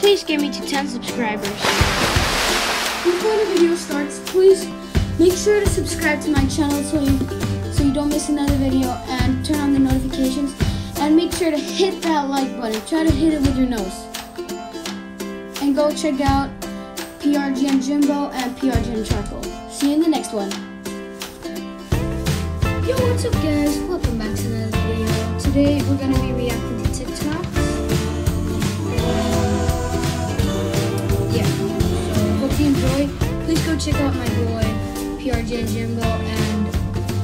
please get me to 10 subscribers. Before the video starts, please make sure to subscribe to my channel so you so you don't miss another video and turn on the notifications and make sure to hit that like button. Try to hit it with your nose. And go check out PRGN Jimbo and PRGN Charcoal. See you in the next one. Yo, what's up guys? Welcome back to another video. Today we're gonna be reacting to TikToks. Yeah. So hope you enjoy. Please go check out my boy PRGN Jimbo and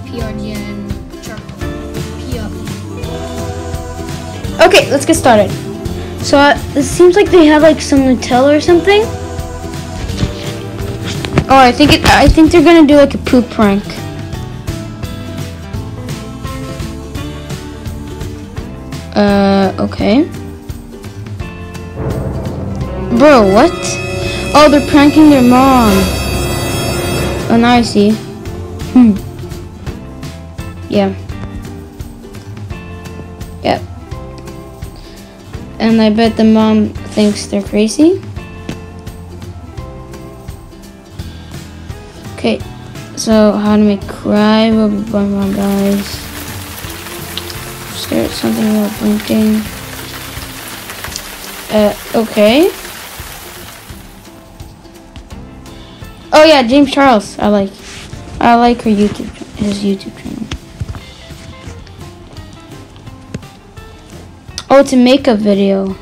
PRGN Charcoal. Okay, let's get started. So uh, it seems like they have like some Nutella or something. Oh, I think it. I think they're gonna do like a poop prank. Uh, okay. Bro, what? Oh, they're pranking their mom. Oh, now I see. Hmm. Yeah. Yep. And I bet the mom thinks they're crazy. Okay, so how to make cry will be by my guys. Stare at something without blinking. Uh, okay. Oh yeah, James Charles. I like. I like her YouTube, his YouTube channel. Oh, it's a makeup video.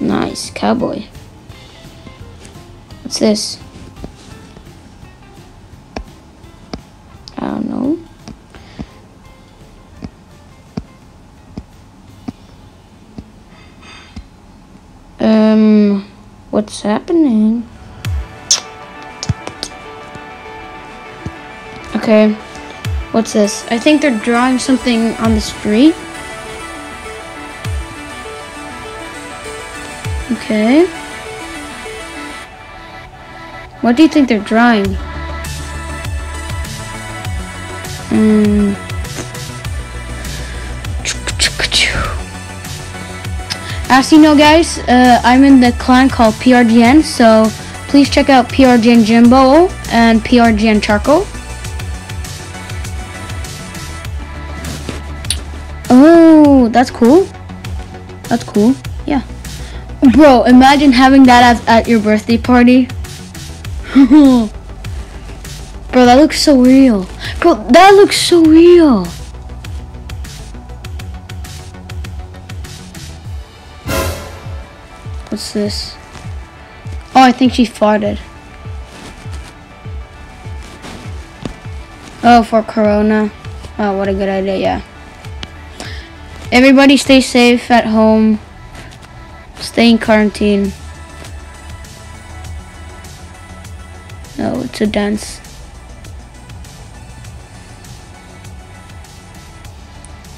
Nice cowboy. What's this? I don't know. Um, what's happening? Okay, what's this? I think they're drawing something on the street. Okay. What do you think they're drawing? Hmm. As you know, guys, uh, I'm in the clan called PRGN, so please check out PRGN Jimbo and PRGN Charcoal. Oh, that's cool. That's cool. Yeah. Bro, imagine having that at, at your birthday party. Bro, that looks so real. Bro, that looks so real. What's this? Oh, I think she farted. Oh, for Corona. Oh, what a good idea, yeah. Everybody stay safe at home. Stay in quarantine. No, it's a dance.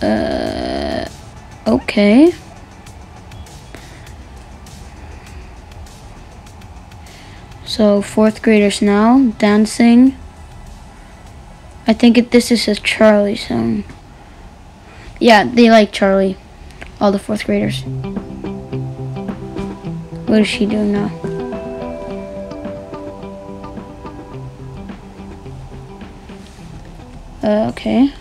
Uh, okay. So fourth graders now dancing. I think it, this is a Charlie song. Yeah, they like Charlie. All the fourth graders. What is she doing now? Uh, okay.